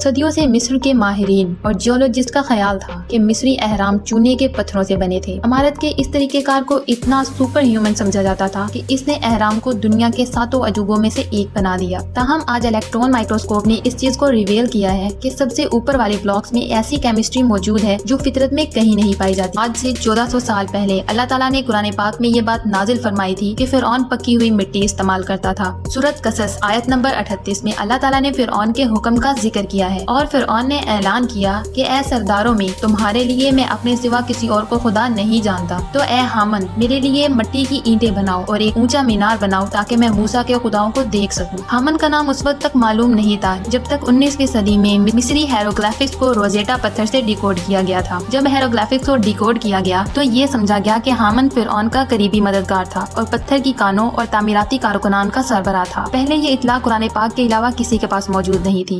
सदियों से मिस्र के माहिरीन और जियोलॉजिस्ट का ख्याल था कि मिस्री अहराम चूने के पत्थरों से बने थे। इमारत के इस तरीकेकार को इतना सुपर ह्यूमन समझा जाता था कि इसने अहराम को दुनिया के सातों अजूबों में से एक बना दिया। ताहम आज इलेक्ट्रॉन माइक्रोस्कोप ने इस चीज़ को रिवेल किया है कि सबसे ऊपर वाले ब्लॉक्स में ऐसी केमिस्ट्री मौजूद है जो फितरत में कहीं नहीं पाई जाती। आज से सौ साल पहले अल्लाह ताला ने कुरान पाक में ये बात नाजिल फरमाई थी कि फिर पक्की हुई मिट्टी इस्तेमाल करता था। सूरत कसस आयत नंबर अठतीस में अल्लाह ताला ने फिर के हुक्म का ज़िक्र किया है। और फिर ने ऐलान किया कि ए सरदारों में, तुम्हारे लिए मैं अपने सिवा किसी और को खुदा नहीं जानता। तो ए हामन, मेरे लिए मिट्टी की ईंटें बनाओ और एक ऊँचा मीनार बनाओ ताकि मैं मूसा के खुदाओं को देख सकूँ। हामन का नाम उस वक्त तक मालूम नहीं था, जब तक 19वीं सदी में मिस्री हेरोग्राफिक्स को रोजेटा पत्थर से डिकोड किया गया था। जब हेरोग्राफिक्स को डिकोड किया गया तो ये समझा गया कि हामन फिर का करीबी मददगार था और पत्थर की कानों और तामीराती कारकुनान का सरबरा था। पहले ये इतला कुरान पाक के अलावा किसी के पास मौजूद नहीं थी।